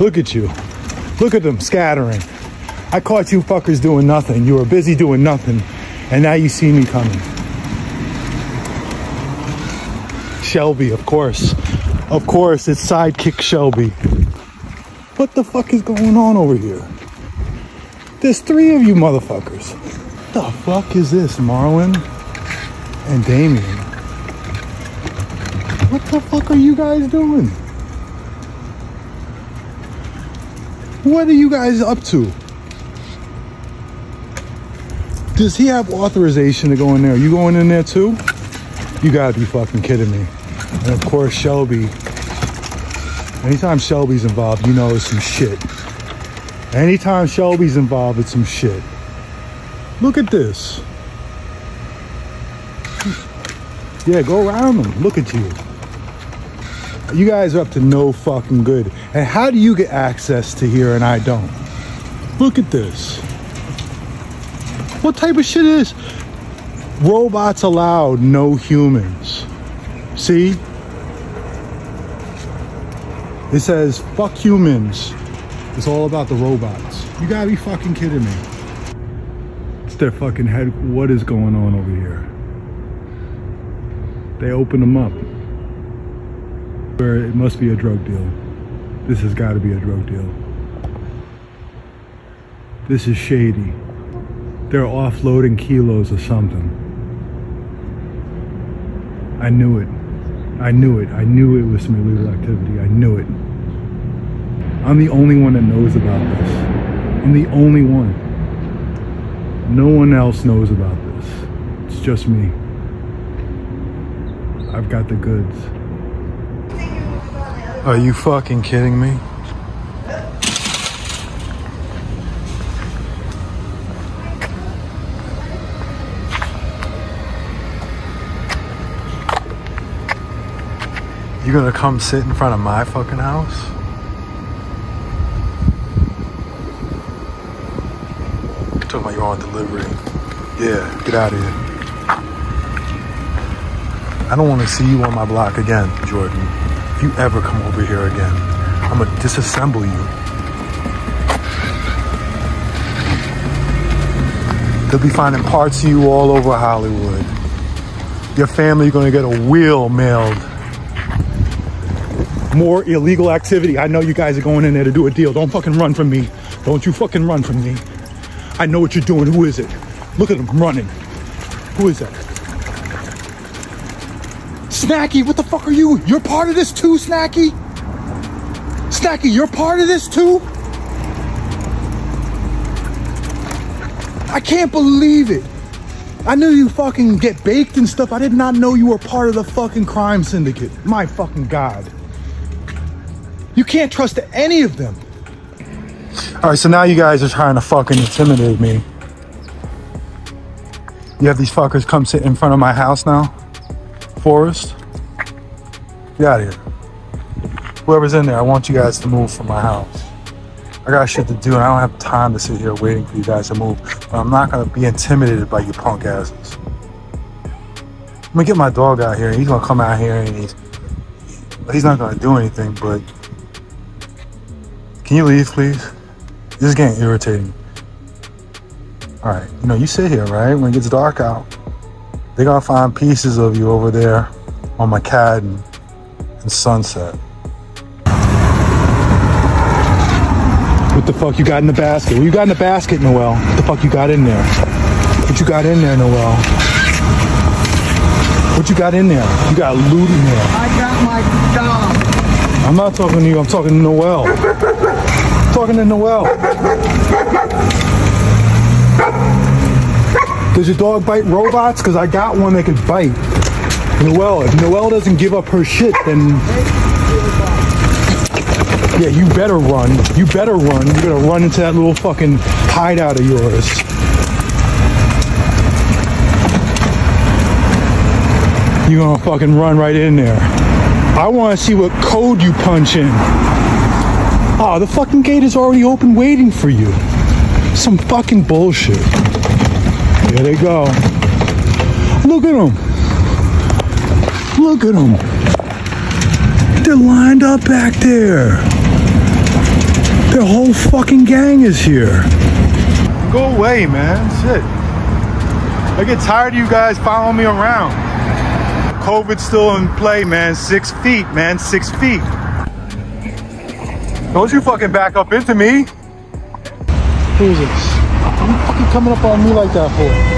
Look at you. Look at them scattering. I caught you fuckers doing nothing. You were busy doing nothing. And now you see me coming. Shelby, of course. Of course, it's sidekick Shelby. What the fuck is going on over here? There's three of you motherfuckers. What the fuck is this, Marlon and Damien? What the fuck are you guys doing? What are you guys up to? Does he have authorization to go in there? Are you going in there too? You gotta be fucking kidding me. And of course, Shelby. Anytime Shelby's involved, you know it's some shit. Anytime Shelby's involved, it's some shit. Look at this. Yeah, go around them. Look at you. You guys are up to no fucking good. And how do you get access to here and I don't? Look at this. What type of shit is robots allowed, no humans? See? It says fuck humans. It's all about the robots. You gotta be fucking kidding me. It's their fucking head. What is going on over here? They open them up. Where it must be a drug deal. This has got to be a drug deal. This is shady. They're offloading kilos of something. I knew it. I knew it. I knew it was some illegal activity. I knew it. I'm the only one that knows about this. I'm the only one. No one else knows about this. It's just me. I've got the goods. Are you fucking kidding me? You gonna come sit in front of my fucking house? Talking about you on delivery. Yeah, get out of here. I don't want to see you on my block again, Jordan. If you ever come over here again, I'm gonna disassemble you. They'll be finding parts of you all over Hollywood. Your family gonna get a wheel mailed. More illegal activity. I know you guys are going in there to do a deal. Don't fucking run from me. Don't you fucking run from me. I know what you're doing. Who is it? Look at him running. Who is that? Snacky, what the fuck are you? You're part of this too, Snacky? Snacky, you're part of this too? I can't believe it. I knew you fucking get baked and stuff. I did not know you were part of the fucking crime syndicate. My fucking God. You can't trust any of them. All right, so now you guys are trying to fucking intimidate me. You have these fuckers come sit in front of my house now? Forrest? Get out of here. Whoever's in there, I want you guys to move from my house. I got shit to do and I don't have time to sit here waiting for you guys to move. But I'm not gonna be intimidated by you punk asses. I'm gonna get my dog out here. He's gonna come out here and he's he's not gonna do anything, but can you leave please? This is getting irritating. Alright, you know, you sit here, right? When it gets dark out, they're gonna find pieces of you over there on McCadden and Sunset. What the fuck you got in the basket? What you got in the basket, Noel? What the fuck you got in there? What you got in there, Noel? What you got in there? You got loot in there. I got my dog. I'm not talking to you, I'm talking to Noel. I'm talking to Noel. Does your dog bite robots? Because I got one that can bite. Noel, if Noel doesn't give up her shit, then yeah, you better run. You better run. You better run into that little fucking hideout of yours. You're gonna fucking run right in there. I wanna see what code you punch in. Oh, the fucking gate is already open waiting for you. Some fucking bullshit. There they go. Look at them. Look at them. They're lined up back there. Their whole fucking gang is here. Go away, man. Shit. I get tired of you guys following me around. COVID's still in play, man. Six feet, man. Six feet. Don't you fucking back up into me. Who is this? What are you fucking coming up on me like that for?